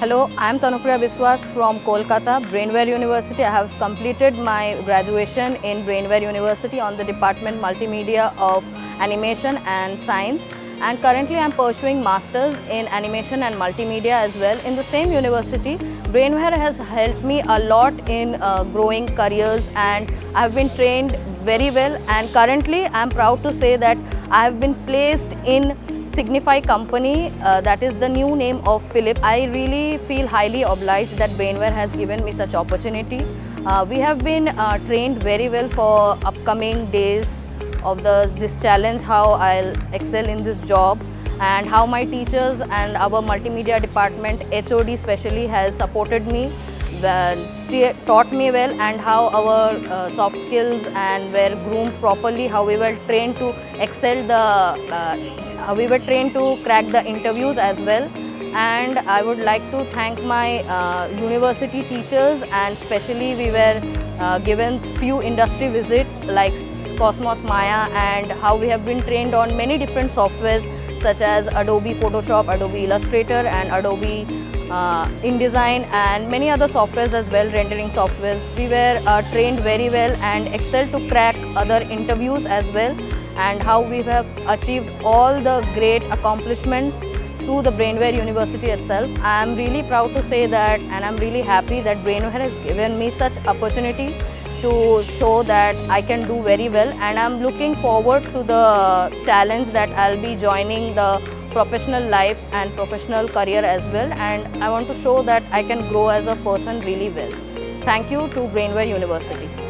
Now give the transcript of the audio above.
Hello, I am Tanupriya Biswas from Kolkata, Brainware University. I have completed my graduation in Brainware University on the Department Multimedia of Animation and Science and currently I am pursuing Masters in Animation and Multimedia as well. In the same university, Brainware has helped me a lot in uh, growing careers and I have been trained very well and currently I am proud to say that I have been placed in Signify company, uh, that is the new name of Philip. I really feel highly obliged that Brainware has given me such opportunity. Uh, we have been uh, trained very well for upcoming days of the this challenge, how I'll excel in this job and how my teachers and our multimedia department, HOD especially has supported me, well, taught me well and how our uh, soft skills and were groomed properly, how we were trained to excel the uh, uh, we were trained to crack the interviews as well. And I would like to thank my uh, university teachers and especially we were uh, given few industry visits like Cosmos Maya and how we have been trained on many different softwares such as Adobe Photoshop, Adobe Illustrator and Adobe uh, InDesign and many other softwares as well, rendering softwares. We were uh, trained very well and excel to crack other interviews as well and how we have achieved all the great accomplishments through the Brainware University itself. I am really proud to say that and I am really happy that Brainware has given me such opportunity to show that I can do very well and I'm looking forward to the challenge that I'll be joining the professional life and professional career as well and I want to show that I can grow as a person really well. Thank you to Brainware University.